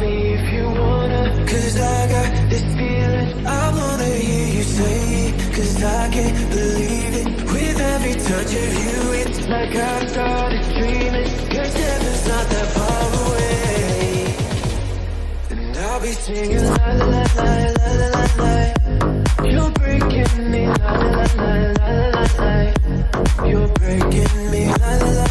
me if you wanna Cause I got this feeling I wanna hear you say it Cause I can't believe it With every touch of you It's like I started dreaming Your step not that far away And I'll be singing la la la la la la la You're breaking me la la la la la la You're breaking me la la la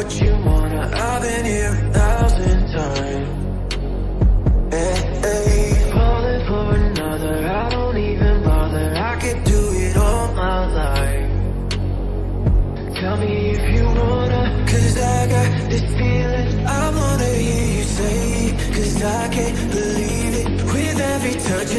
what you wanna I've been here a thousand times. Eh, eh. Hey, hey. Falling for another, I don't even bother. I could do it all my life. Tell me if you wanna. Cause I got this feeling I wanna hear you say. Cause I can't believe it With every touch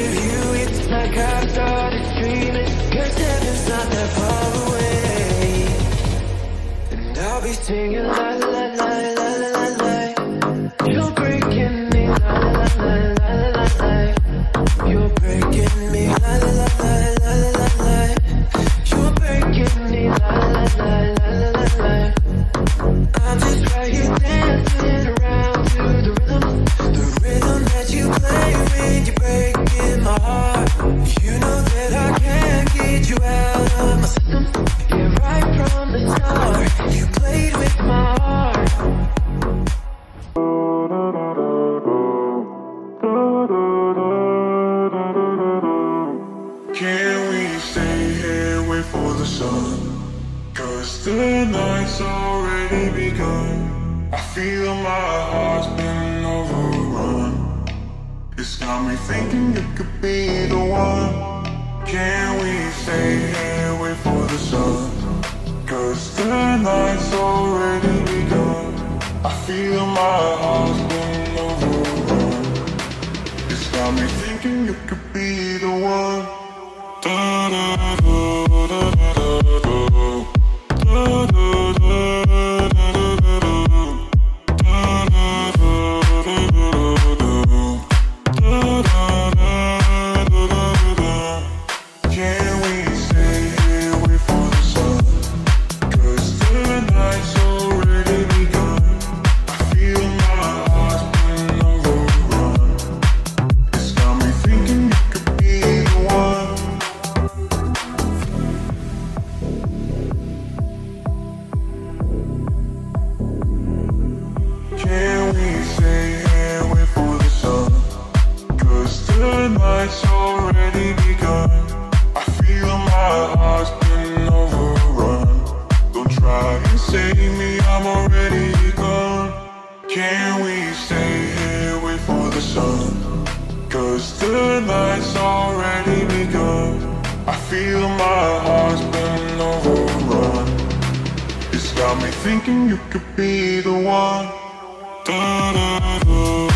Got me thinking you could be the one. Da -da -da.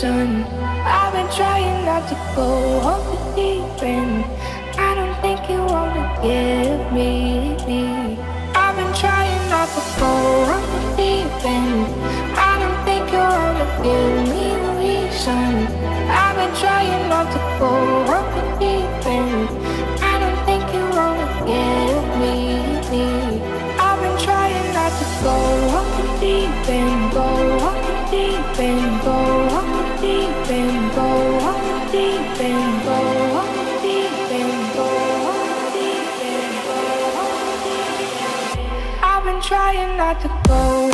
sun. I've been trying not to go off the deep end. I don't think you wanna give me. I've been trying not to go off the deep end. I don't think you wanna give me a reason. I've been trying not to go off. I could go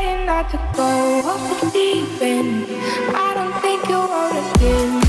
trying not to go off the deep end. I don't think you want to give.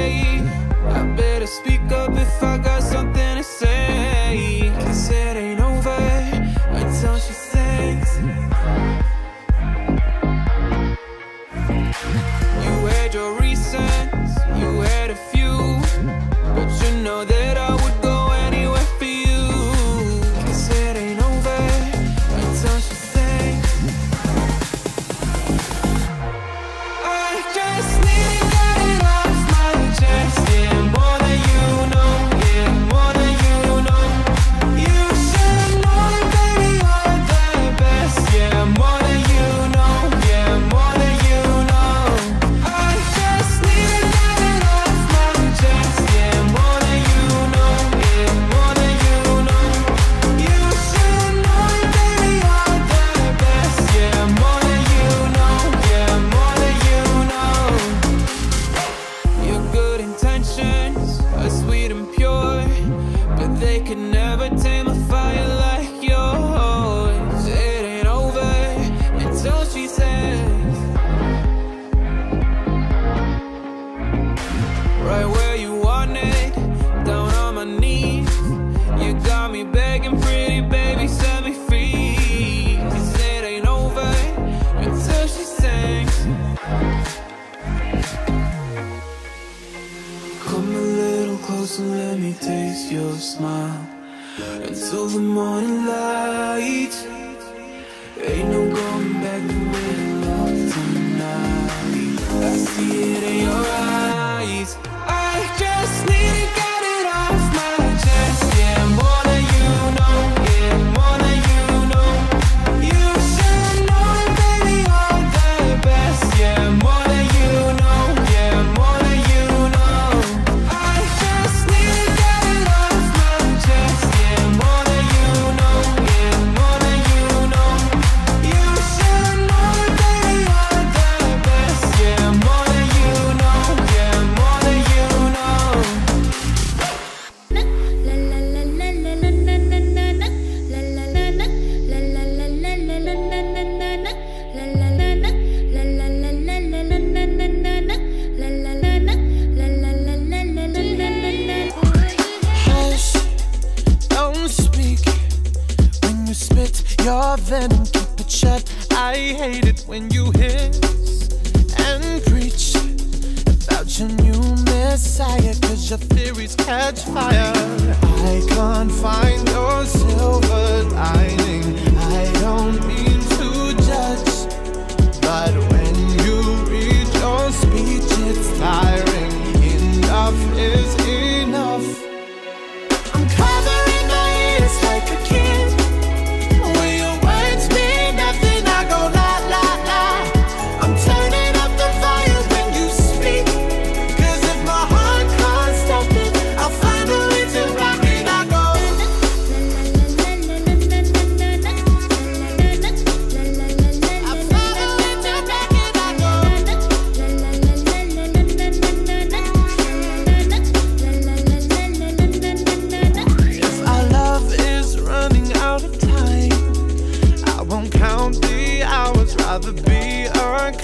I better speak up if I got. catch fire.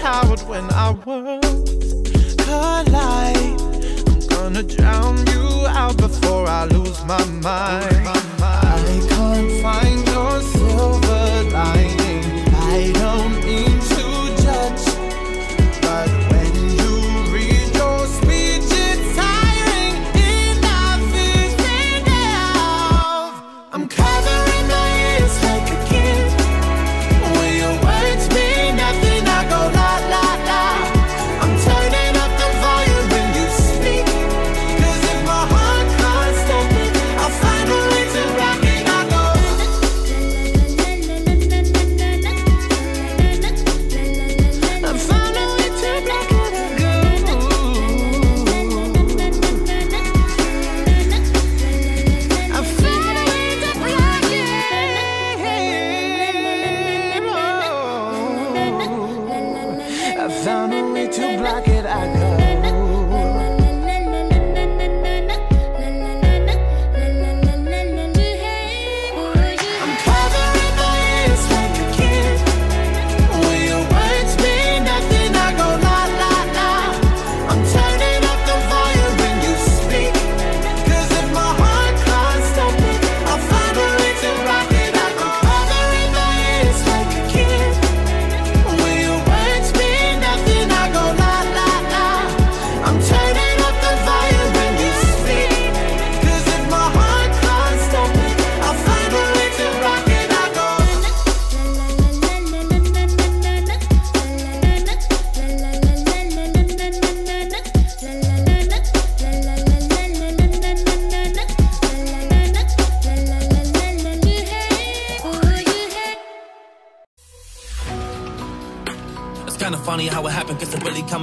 out when our worlds collide. I'm gonna drown you out before I lose my mind.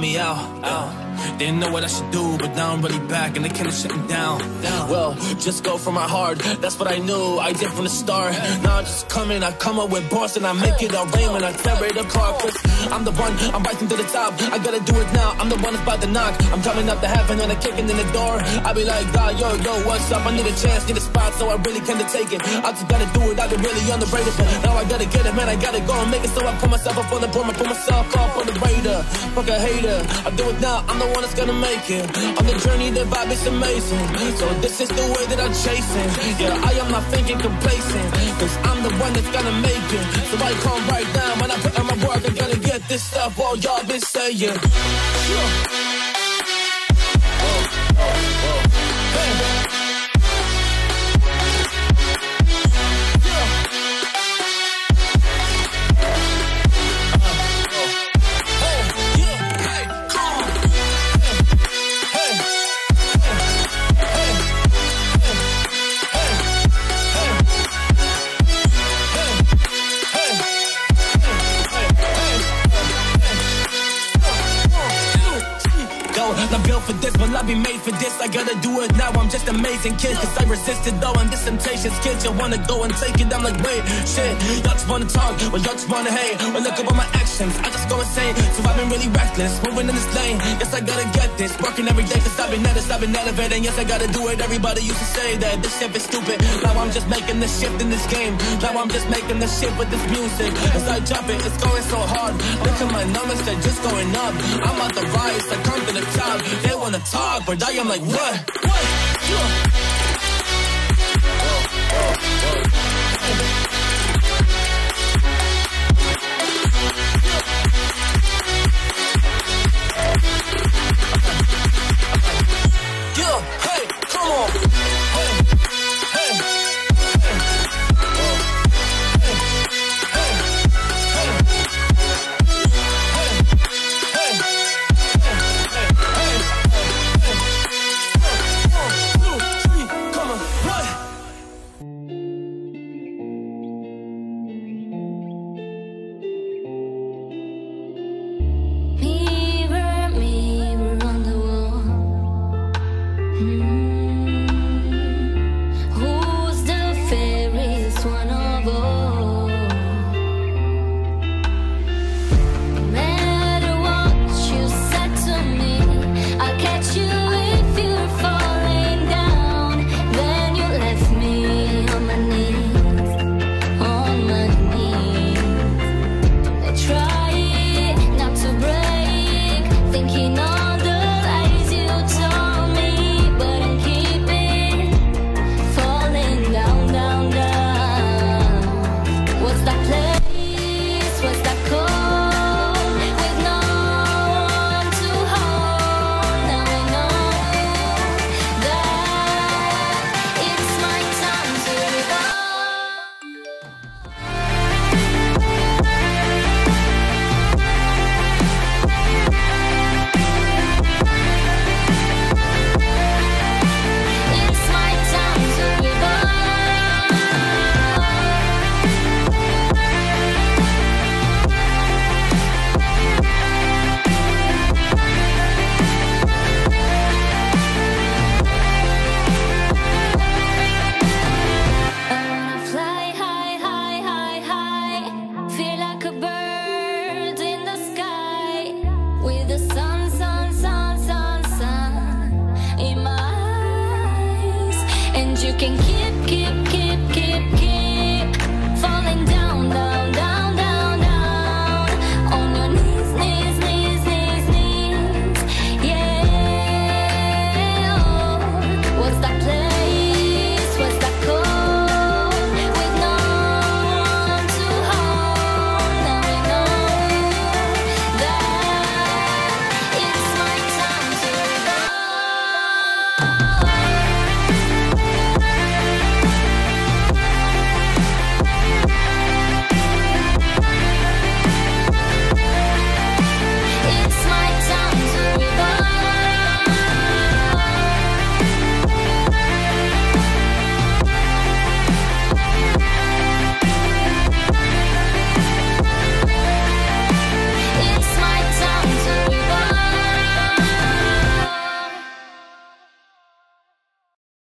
Me out. out. Didn't know what I should do, but now I'm really back and they kinda shutting down. Well, just go for my heart, that's what I knew, I did from the start. Now I'm just coming, I come up with bars and I make it all rain when I tear it apart. Cause I'm the one, I'm rising to the top, I gotta do it now, I'm the one that's about to knock. I'm coming up to heaven and I'm kicking in the door. I be like, God, yo, yo, what's up? I need a chance, need a so I really can't take it. I just gotta do it, I've been really underrated, but now I gotta get it, man, I gotta go and make it. So I put myself up on the board, I put myself up on the radar. Fuck a hater, I do it now, I'm the one that's gonna make it. On the journey, the vibe is amazing. So this is the way that I'm chasing. Yeah, I am not thinking complacent, cause I'm the one that's gonna make it. So I come right down when I put in my work, I'm gonna get this stuff all y'all been saying. Yeah. Built for this, but I be made for this. I gotta do it now. I'm just amazing kid, cause I resisted though. And this temptation's kid, you wanna go and take it. I'm like, wait, shit, y'all just wanna talk, well, y'all just wanna hate. Well, look up at my actions, I just go insane. So I've been really reckless, moving in this lane. Yes, I gotta get this, working every day, cause I've been at this, I've been elevating. Yes, I gotta do it. Everybody used to say that this shit is stupid. Now I'm just making the shift in this game. Now I'm just making the shift with this music. As I jump it, it's going so hard. Look at my numbers, they're just going up. I'm on the rise, I come to the top. They wanna talk, but I am like, what? What? Yeah.